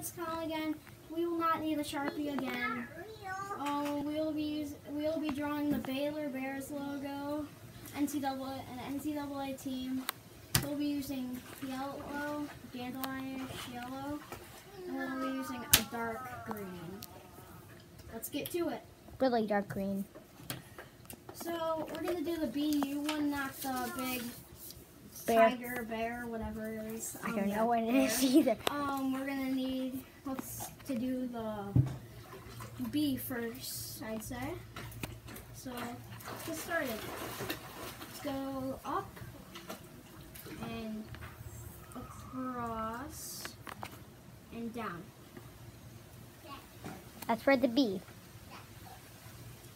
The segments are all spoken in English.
let's count again. We will not need a Sharpie again. Oh, we'll be use, we'll be drawing the Baylor Bears logo, NCAA an NCAA team. We'll be using yellow, dandelion yellow, and we'll be using a dark green. Let's get to it. Really dark green. So we're gonna do the BU one, not the big Bear. tiger, bear, whatever it is. I Um, don't yeah, know what it bear. is either. Um, we're gonna need let's to do the B first, I'd say. So let's get started. Let's go up and across and down. That's for the B.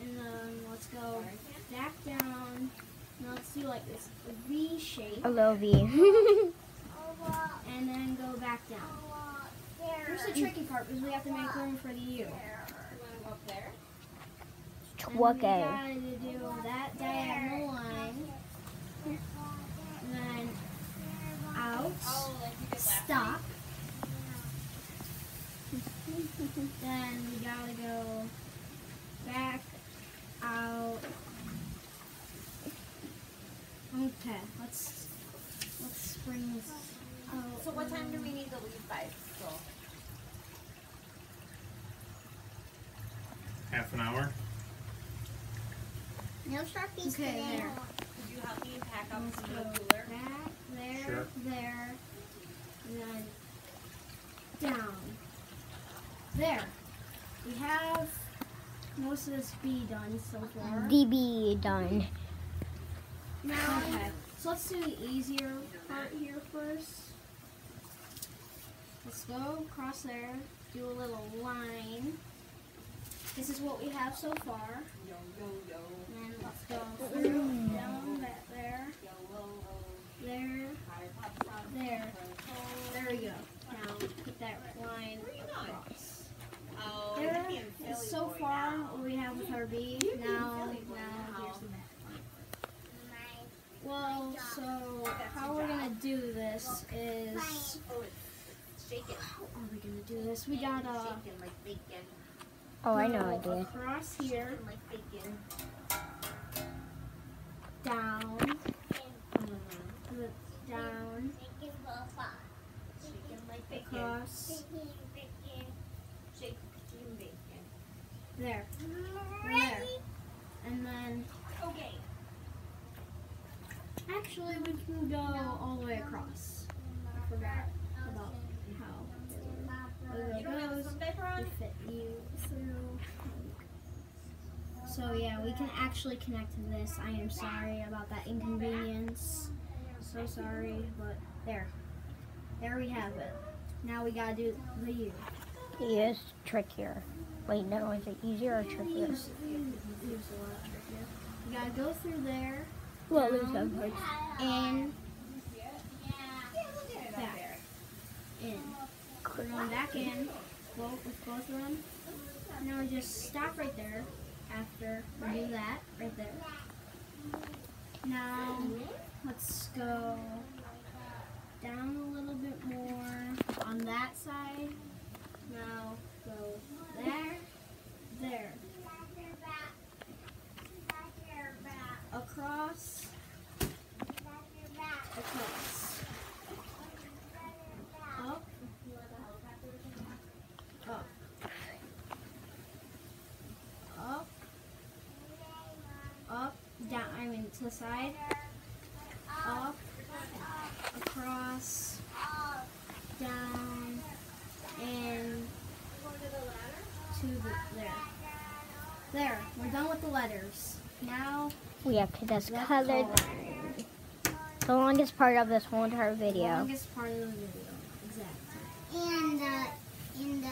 And then let's go back down. Now let's do like this V shape A low V. and then go back down. Here's the tricky part because we have to make room for the U. We gotta do that diagonal line. And then out. Stop. then we gotta go back, out. Okay, let's let's bring this out. So what time do we need to leave by? So Half an hour? No Sharpies Okay, there. could you help me pack up Let's some cooler? back, there, Sure. there, and then down. There. We have most of this B done so far. DB done. Now, okay. So let's do the easier part here first. Let's go across there, do a little line. This is what we have so far. Yo yo yo And let's go through, down that there, yo yo yo. there, Hi, pop, pop. there. There we go. Now put that line across. Oh, There you're being is silly so boy far now. what we have with our B. Now, now here's the back. Well, so how we're gonna do this is Oh, how are we gonna do this? We shaking like bacon. Oh, I know I did. across here, Shaking like bacon. down, Mm-hmm. down, across, Shake shaking bacon. there, there, and then Okay. Actually we can go all the way across. I forgot about how it You don't have goes. some paper We on? fit you through. So yeah, we can actually connect to this. I am sorry about that inconvenience. So sorry, but there. There we have it. Now we gotta do the U. He is trickier. Wait, no, is it easier or trickier? U's, U's a lot trickier. You gotta go through there, Well, there's some parts. in, back, in. Going back in, both with both of them. Now we just stop right there after we do that, right there. Now, let's go down a little bit more on that side. Now, go there, there. Across, across. Up, up. Up, up, down, I mean to the side. Up, across, down, and to the, there. There, we're done with the letters. Now, We have to just the color coloring. the longest part of this whole entire video. The longest part of the video, exactly. And uh, in the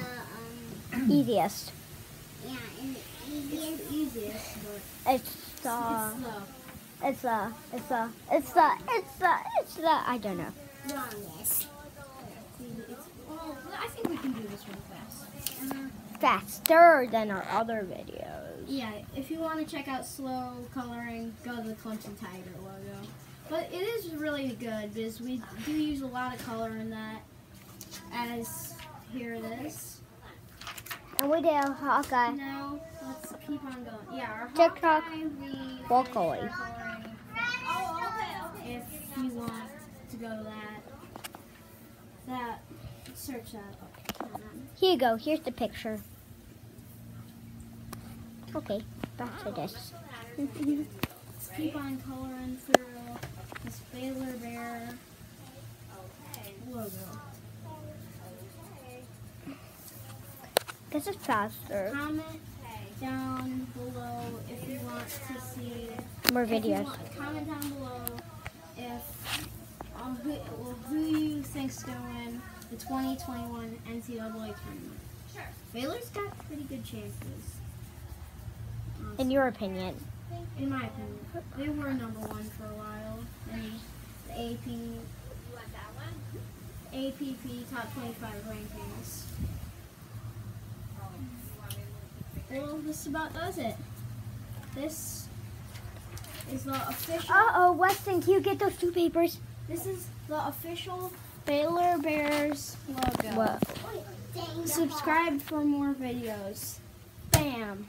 um, Easiest. yeah, in the It's easiest. the easiest, but It's the, it's the it's a, it's a, it's a, it's a, it's the, I don't know. longest. I think we can do this real fast. Faster than our other videos. Yeah, if you want to check out slow coloring, go to the Clemson Tiger logo. But it is really good because we do use a lot of color in that. As here it is. And we did a Hawkeye. Now let's keep on going. Yeah, our TikTok, Hawkeye, we Hawkeye. finished. Okay, okay. If you want to go that, that, search that. Here you go. Here's the picture. Okay, back to this. Let's keep on coloring through this Baylor Bear logo. This is faster. Comment down below if you want to see More videos. want- comment down below if um, who, well, who you think's going to win the 2021 NCAA tournament. Sure. Baylor's got pretty good chances. In your opinion. in my opinion, they were number one for a while in the AP You want that one? APP top 25 rankings. Oh, you want me to move Well, this about does it. This is the official. Uh oh, Weston, can you get those two papers? This is the official Baylor Bears logo. The Subscribe for more videos. Bam.